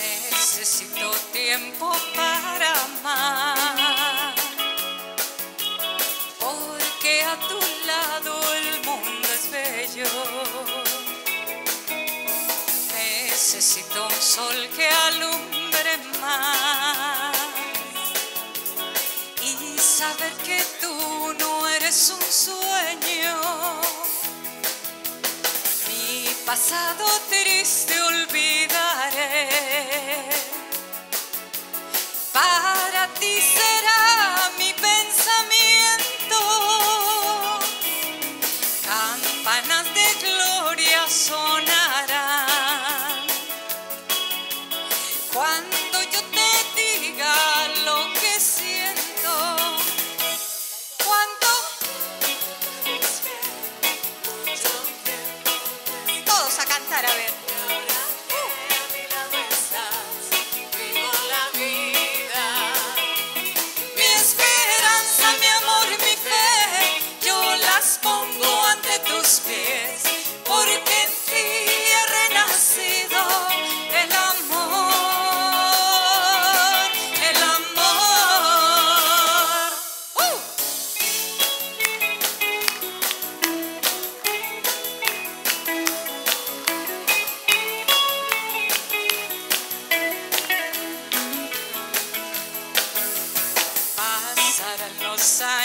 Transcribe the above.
Necesito tiempo para amar, porque a tu lado el mundo es bello. Necesito un sol que alumbre más y saber que tú no eres un sueño. Pasado triste empezar a ver. side.